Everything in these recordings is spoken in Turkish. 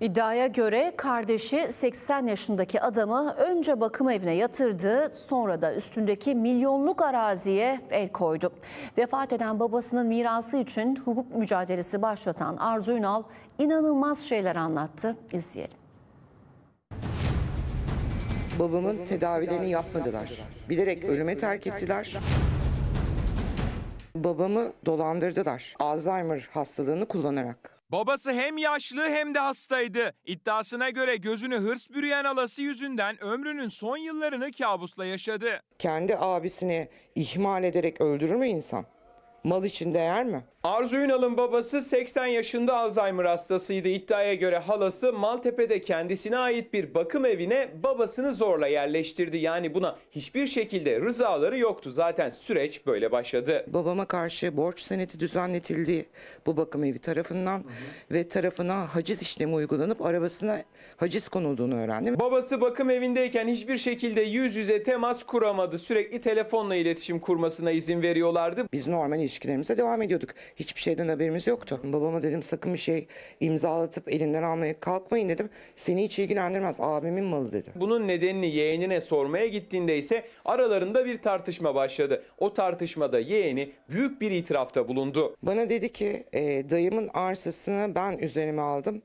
İddiaya göre kardeşi 80 yaşındaki adamı önce bakım evine yatırdı, sonra da üstündeki milyonluk araziye el koydu. Vefat eden babasının mirası için hukuk mücadelesi başlatan Arzu Ünal inanılmaz şeyler anlattı. İzleyelim. Babamın tedavilerini yapmadılar. Bilerek ölüme terk ettiler. Babamı dolandırdılar. Alzheimer hastalığını kullanarak. Babası hem yaşlı hem de hastaydı. İddiasına göre gözünü hırs bürüyen alası yüzünden ömrünün son yıllarını kabusla yaşadı. Kendi abisini ihmal ederek öldürür mü insan? Mal için değer mi? Arzu Ünal'ın babası 80 yaşında Alzheimer hastasıydı. İddiaya göre halası Maltepe'de kendisine ait bir bakım evine babasını zorla yerleştirdi. Yani buna hiçbir şekilde rızaları yoktu. Zaten süreç böyle başladı. Babama karşı borç seneti düzenletildi bu bakım evi tarafından ve tarafına haciz işlemi uygulanıp arabasına haciz konulduğunu öğrendim. Babası bakım evindeyken hiçbir şekilde yüz yüze temas kuramadı. Sürekli telefonla iletişim kurmasına izin veriyorlardı. Biz normal ilişkilerimize devam ediyorduk. Hiçbir şeyden haberimiz yoktu. Babama dedim sakın bir şey imzalatıp elinden almaya kalkmayın dedim. Seni hiç ilgilendirmez abimin malı dedi. Bunun nedenini yeğenine sormaya gittiğinde ise aralarında bir tartışma başladı. O tartışmada yeğeni büyük bir itirafta bulundu. Bana dedi ki e, dayımın arsasını ben üzerime aldım.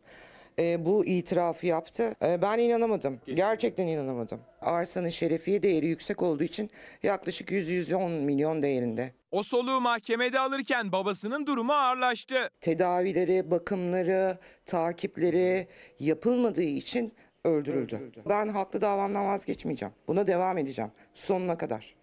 E, bu itirafı yaptı. E, ben inanamadım. Gerçekten inanamadım. Arsanın şerefiye değeri yüksek olduğu için yaklaşık 100-110 milyon değerinde. O soluğu mahkemede alırken babasının durumu ağırlaştı. Tedavileri, bakımları, takipleri yapılmadığı için öldürüldü. Ben haklı davamdan vazgeçmeyeceğim. Buna devam edeceğim sonuna kadar.